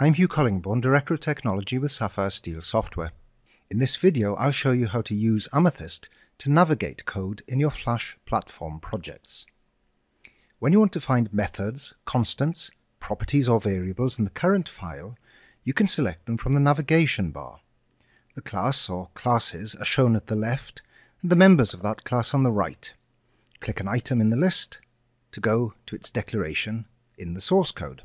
I'm Huw Collingbourne, Director of Technology with SapphireSteel Software. In this video, I'll show you how to use Amethyst to navigate code in your Flash platform projects. When you want to find methods, constants, properties or variables in the current file, you can select them from the navigation bar. The class or classes are shown at the left and the members of that class on the right. Click an item in the list to go to its declaration in the source code.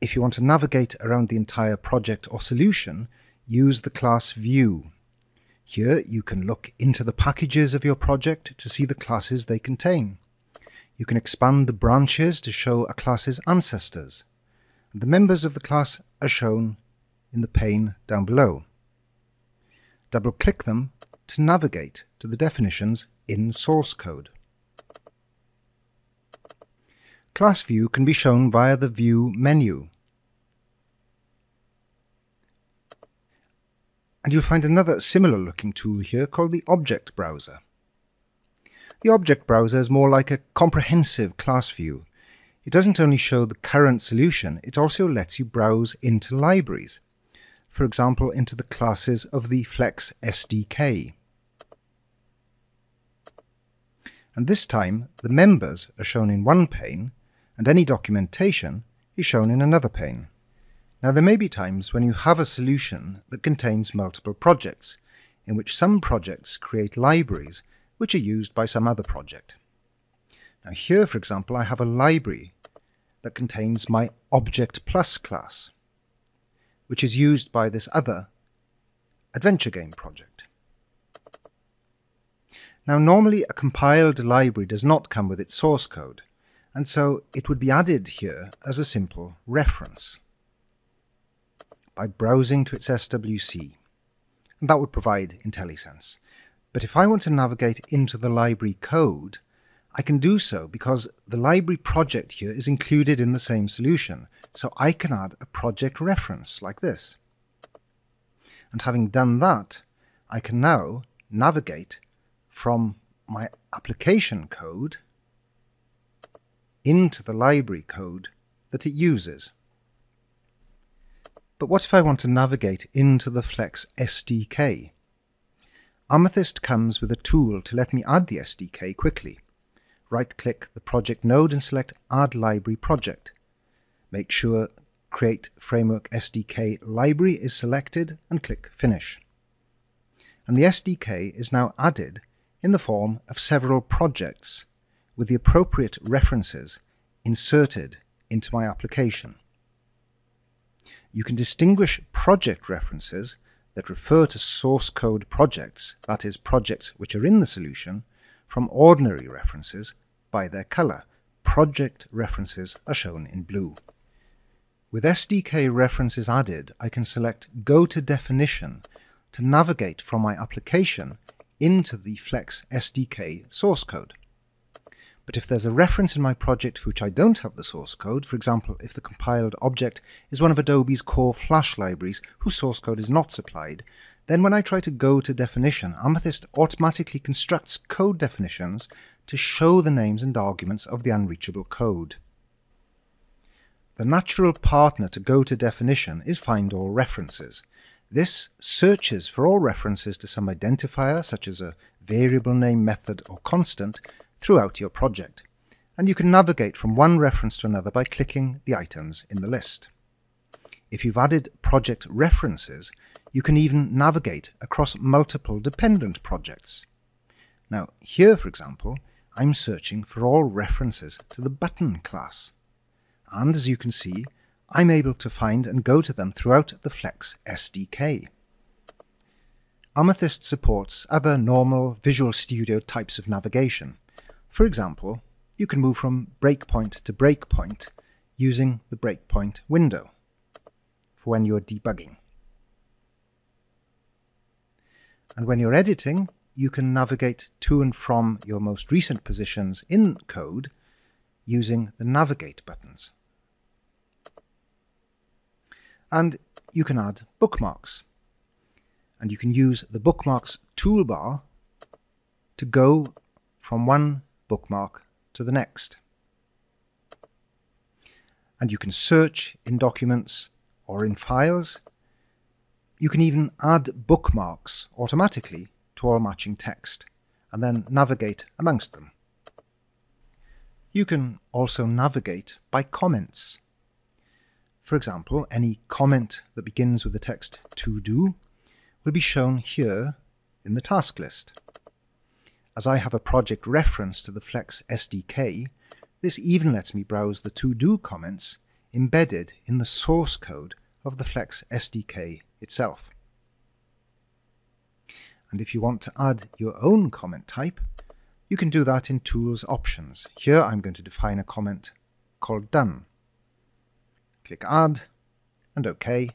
If you want to navigate around the entire project or solution, use the class View. Here you can look into the packages of your project to see the classes they contain. You can expand the branches to show a class's ancestors. The members of the class are shown in the pane down below. Double-click them to navigate to the definitions in source code. Class view can be shown via the View menu. And you'll find another similar looking tool here called the Object Browser. The Object Browser is more like a comprehensive class view. It doesn't only show the current solution, it also lets you browse into libraries, for example into the classes of the Flex SDK. And this time the members are shown in one pane and any documentation is shown in another pane. Now there may be times when you have a solution that contains multiple projects, in which some projects create libraries which are used by some other project. Now here, for example, I have a library that contains my Object Plus class, which is used by this other adventure game project. Now normally a compiled library does not come with its source code, and so it would be added here as a simple reference by browsing to its SWC. And that would provide IntelliSense. But if I want to navigate into the library code, I can do so because the library project here is included in the same solution. So I can add a project reference like this. And having done that, I can now navigate from my application code into the library code that it uses. But what if I want to navigate into the Flex SDK? Amethyst comes with a tool to let me add the SDK quickly. Right-click the project node and select Add Library Project. Make sure Create Framework SDK Library is selected and click Finish. And the SDK is now added in the form of several projects with the appropriate references inserted into my application. You can distinguish project references that refer to source code projects, that is, projects which are in the solution, from ordinary references by their color. Project references are shown in blue. With SDK references added, I can select Go to Definition to navigate from my application into the Flex SDK source code. But if there's a reference in my project for which I don't have the source code, for example, if the compiled object is one of Adobe's core Flash libraries whose source code is not supplied, then when I try to go to definition, Amethyst automatically constructs code definitions to show the names and arguments of the unreachable code. The natural partner to go to definition is find all references. This searches for all references to some identifier, such as a variable name, method, or constant, throughout your project. And you can navigate from one reference to another by clicking the items in the list. If you've added project references, you can even navigate across multiple dependent projects. Now, here, for example, I'm searching for all references to the button class. And as you can see, I'm able to find and go to them throughout the Flex SDK. Amethyst supports other normal Visual Studio types of navigation. For example, you can move from breakpoint to breakpoint using the breakpoint window for when you're debugging. And when you're editing, you can navigate to and from your most recent positions in code using the navigate buttons. And you can add bookmarks. And you can use the bookmarks toolbar to go from one bookmark to the next. and you can search in documents or in files. You can even add bookmarks automatically to all matching text and then navigate amongst them. You can also navigate by comments. For example, any comment that begins with the text to do will be shown here in the task list. As I have a project reference to the Flex SDK, this even lets me browse the to-do comments embedded in the source code of the Flex SDK itself. And if you want to add your own comment type, you can do that in Tools Options. Here I'm going to define a comment called Done. Click Add and OK.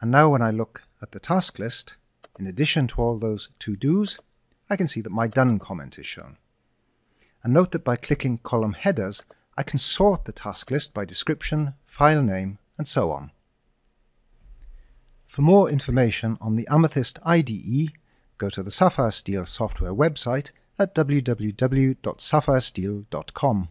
And now when I look at the task list, in addition to all those to-dos, I can see that my Done comment is shown. And note that by clicking column headers, I can sort the task list by description, file name, and so on. For more information on the Amethyst IDE, go to the SapphireSteel software website at www.sapphiresteel.com.